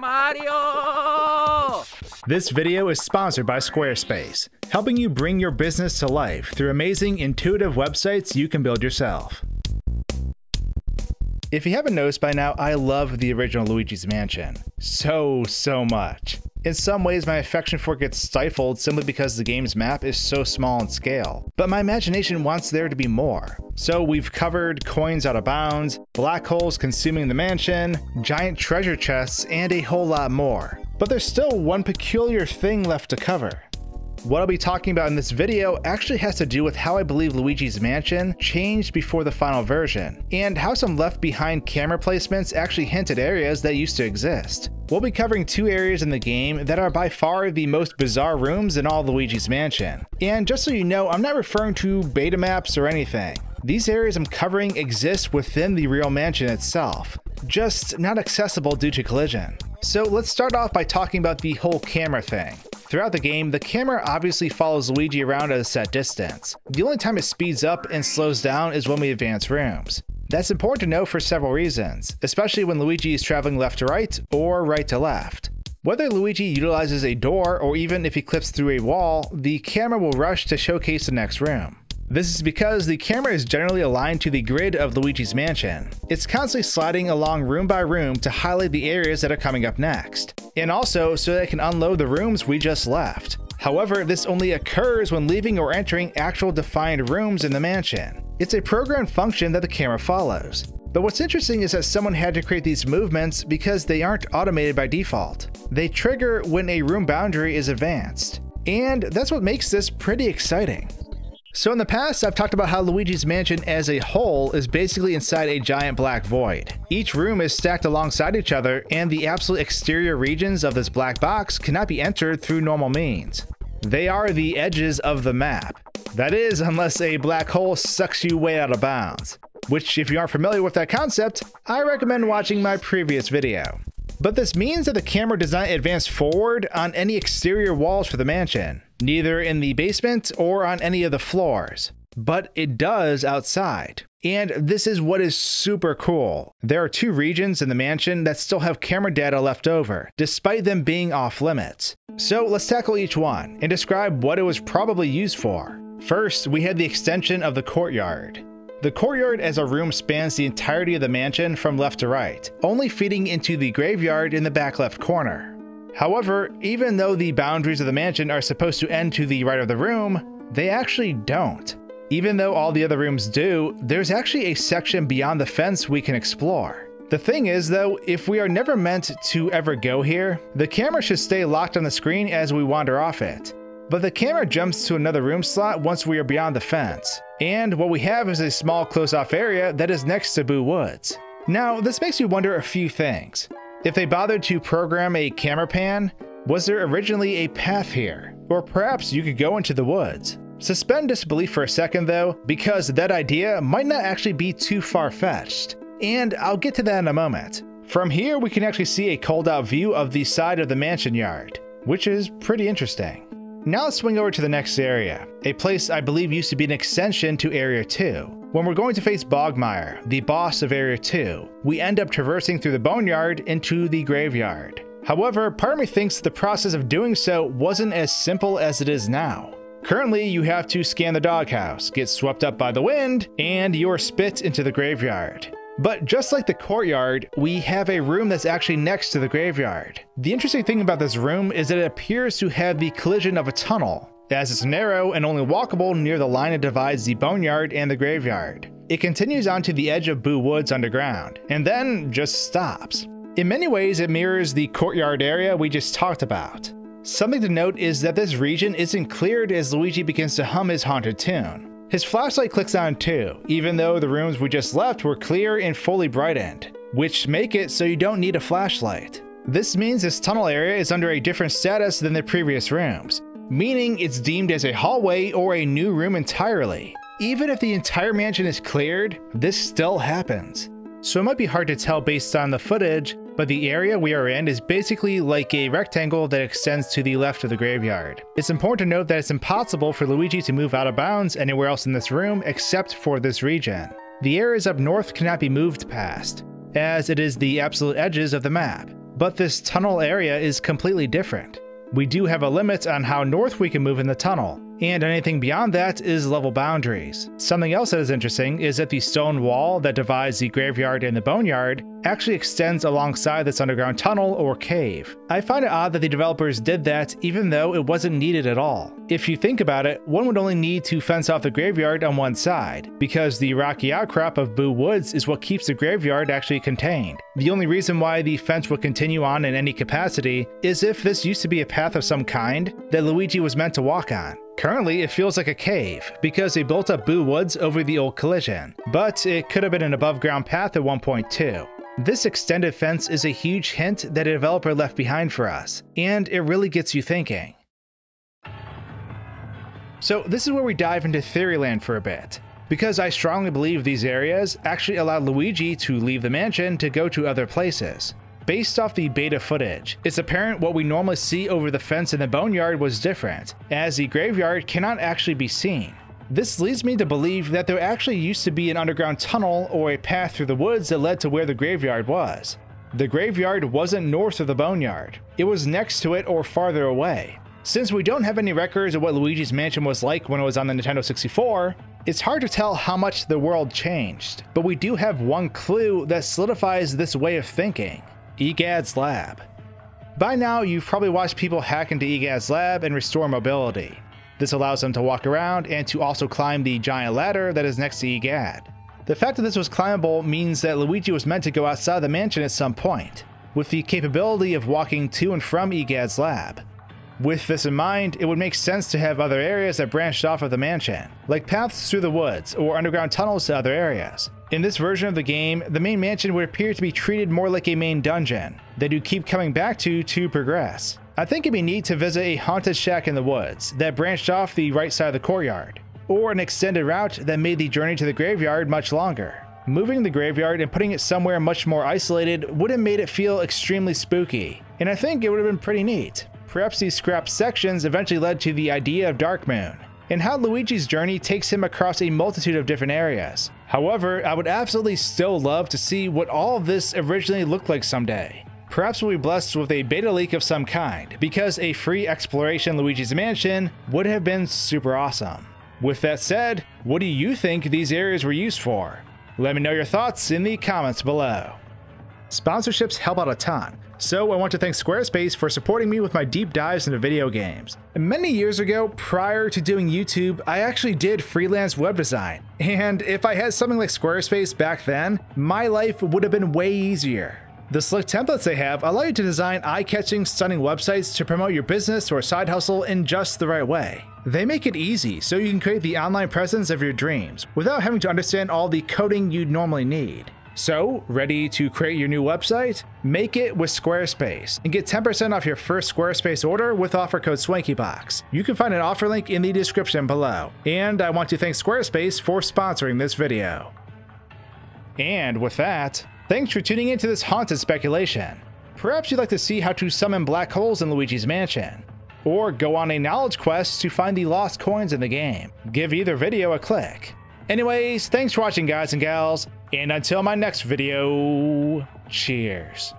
Mario! This video is sponsored by Squarespace, helping you bring your business to life through amazing, intuitive websites you can build yourself. If you haven't noticed by now, I love the original Luigi's Mansion. So, so much. In some ways, my affection for it gets stifled simply because the game's map is so small in scale, but my imagination wants there to be more. So we've covered coins out of bounds, black holes consuming the mansion, giant treasure chests, and a whole lot more. But there's still one peculiar thing left to cover. What I'll be talking about in this video actually has to do with how I believe Luigi's Mansion changed before the final version, and how some left behind camera placements actually hinted areas that used to exist. We'll be covering two areas in the game that are by far the most bizarre rooms in all Luigi's Mansion. And just so you know, I'm not referring to beta maps or anything. These areas I'm covering exist within the real mansion itself, just not accessible due to collision. So let's start off by talking about the whole camera thing. Throughout the game, the camera obviously follows Luigi around at a set distance. The only time it speeds up and slows down is when we advance rooms. That's important to know for several reasons, especially when Luigi is traveling left to right or right to left. Whether Luigi utilizes a door or even if he clips through a wall, the camera will rush to showcase the next room. This is because the camera is generally aligned to the grid of Luigi's mansion. It's constantly sliding along room by room to highlight the areas that are coming up next, and also so that it can unload the rooms we just left. However, this only occurs when leaving or entering actual defined rooms in the mansion. It's a programmed function that the camera follows. But what's interesting is that someone had to create these movements because they aren't automated by default. They trigger when a room boundary is advanced. And that's what makes this pretty exciting. So in the past, I've talked about how Luigi's Mansion as a whole is basically inside a giant black void. Each room is stacked alongside each other, and the absolute exterior regions of this black box cannot be entered through normal means. They are the edges of the map. That is, unless a black hole sucks you way out of bounds. Which, if you aren't familiar with that concept, I recommend watching my previous video. But this means that the camera does not advance forward on any exterior walls for the mansion, neither in the basement or on any of the floors, but it does outside. And this is what is super cool. There are two regions in the mansion that still have camera data left over, despite them being off limits. So let's tackle each one and describe what it was probably used for. First, we had the extension of the courtyard. The courtyard as a room spans the entirety of the mansion from left to right, only feeding into the graveyard in the back left corner. However, even though the boundaries of the mansion are supposed to end to the right of the room, they actually don't. Even though all the other rooms do, there's actually a section beyond the fence we can explore. The thing is though, if we are never meant to ever go here, the camera should stay locked on the screen as we wander off it. But the camera jumps to another room slot once we are beyond the fence. And what we have is a small close-off area that is next to Boo Woods. Now, this makes me wonder a few things. If they bothered to program a camera pan, was there originally a path here? Or perhaps you could go into the woods? Suspend disbelief for a second though, because that idea might not actually be too far-fetched. And I'll get to that in a moment. From here, we can actually see a cold out view of the side of the mansion yard, which is pretty interesting. Now let's swing over to the next area, a place I believe used to be an extension to Area 2. When we're going to face Bogmire, the boss of Area 2, we end up traversing through the boneyard into the graveyard. However, part of me thinks the process of doing so wasn't as simple as it is now. Currently, you have to scan the doghouse, get swept up by the wind, and you're spit into the graveyard. But just like the courtyard, we have a room that's actually next to the graveyard. The interesting thing about this room is that it appears to have the collision of a tunnel, as it's narrow and only walkable near the line that divides the boneyard and the graveyard. It continues onto the edge of Boo Woods underground, and then just stops. In many ways, it mirrors the courtyard area we just talked about. Something to note is that this region isn't cleared as Luigi begins to hum his haunted tune. His flashlight clicks on too, even though the rooms we just left were clear and fully brightened, which make it so you don't need a flashlight. This means this tunnel area is under a different status than the previous rooms, meaning it's deemed as a hallway or a new room entirely. Even if the entire mansion is cleared, this still happens. So it might be hard to tell based on the footage, but the area we are in is basically like a rectangle that extends to the left of the graveyard. It's important to note that it's impossible for Luigi to move out of bounds anywhere else in this room except for this region. The areas up north cannot be moved past. as it is the absolute edges of the map. But this tunnel area is completely different. We do have a limit on how north we can move in the tunnel, and anything beyond that is level boundaries. Something else that is interesting is that the stone wall that divides the graveyard and the boneyard actually extends alongside this underground tunnel or cave. I find it odd that the developers did that even though it wasn't needed at all. If you think about it, one would only need to fence off the graveyard on one side, because the rocky outcrop of Boo Woods is what keeps the graveyard actually contained. The only reason why the fence would continue on in any capacity is if this used to be a path of some kind that Luigi was meant to walk on. Currently, it feels like a cave, because they built up Boo Woods over the old collision, but it could have been an above ground path at one point too. This extended fence is a huge hint that a developer left behind for us, and it really gets you thinking. So this is where we dive into Theoryland for a bit, because I strongly believe these areas actually allowed Luigi to leave the mansion to go to other places. Based off the beta footage, it's apparent what we normally see over the fence in the boneyard was different, as the graveyard cannot actually be seen. This leads me to believe that there actually used to be an underground tunnel or a path through the woods that led to where the graveyard was. The graveyard wasn't north of the boneyard, it was next to it or farther away. Since we don't have any records of what Luigi's Mansion was like when it was on the Nintendo 64, it's hard to tell how much the world changed, but we do have one clue that solidifies this way of thinking. EGAD's Lab. By now, you've probably watched people hack into EGAD's lab and restore mobility. This allows them to walk around and to also climb the giant ladder that is next to EGAD. The fact that this was climbable means that Luigi was meant to go outside the mansion at some point, with the capability of walking to and from EGAD's lab. With this in mind, it would make sense to have other areas that branched off of the mansion, like paths through the woods or underground tunnels to other areas. In this version of the game, the main mansion would appear to be treated more like a main dungeon that you keep coming back to to progress. I think it'd be neat to visit a haunted shack in the woods that branched off the right side of the courtyard, or an extended route that made the journey to the graveyard much longer. Moving the graveyard and putting it somewhere much more isolated would have made it feel extremely spooky, and I think it would have been pretty neat. Perhaps these scrapped sections eventually led to the idea of Dark Moon, and how Luigi's journey takes him across a multitude of different areas. However, I would absolutely still love to see what all of this originally looked like someday. Perhaps we'll be blessed with a beta leak of some kind, because a free exploration Luigi's Mansion would have been super awesome. With that said, what do you think these areas were used for? Let me know your thoughts in the comments below. Sponsorships help out a ton, so I want to thank Squarespace for supporting me with my deep dives into video games. Many years ago, prior to doing YouTube, I actually did freelance web design, and if I had something like Squarespace back then, my life would have been way easier. The slick templates they have allow you to design eye-catching, stunning websites to promote your business or side hustle in just the right way. They make it easy so you can create the online presence of your dreams without having to understand all the coding you'd normally need. So, ready to create your new website? Make it with Squarespace and get 10% off your first Squarespace order with offer code SwankyBox. You can find an offer link in the description below. And I want to thank Squarespace for sponsoring this video. And with that, thanks for tuning into this haunted speculation. Perhaps you'd like to see how to summon black holes in Luigi's Mansion, or go on a knowledge quest to find the lost coins in the game. Give either video a click. Anyways, thanks for watching guys and gals, and until my next video, cheers.